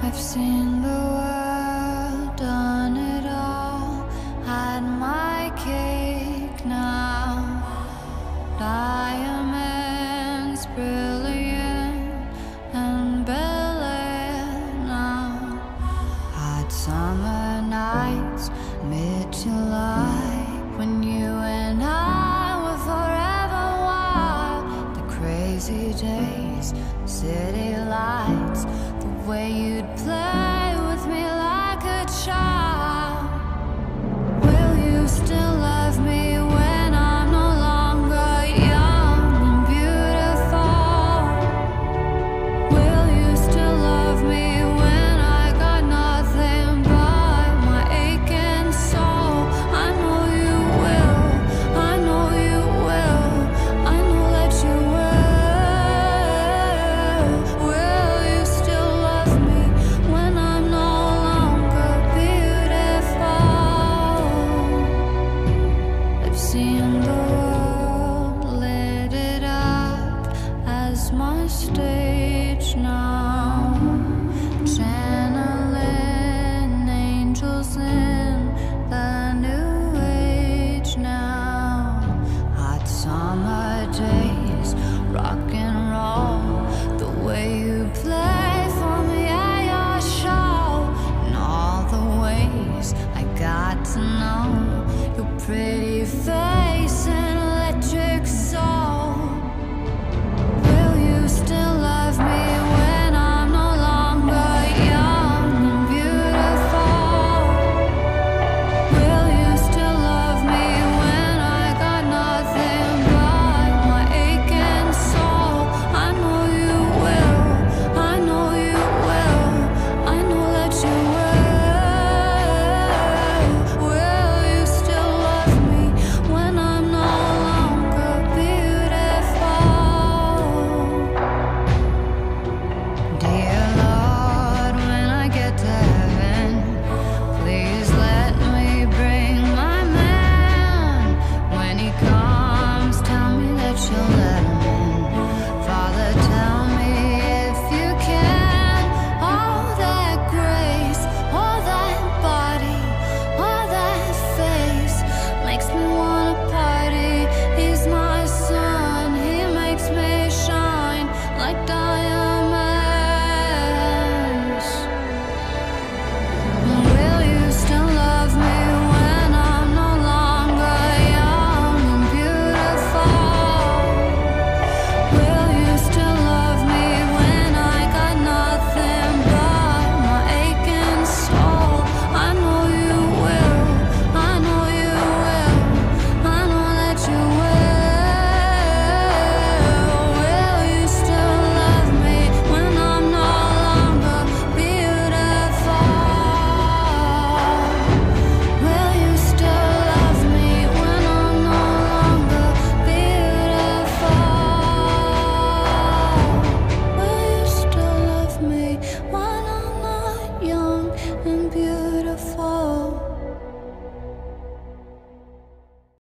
I've seen the world, done it all, had my cake now. Diamonds brilliant and Bel now. Hot summer nights, mid July, when you and I were forever wild. The crazy days, city lights, way you'd play. my stage now. Jenna. young and beautiful.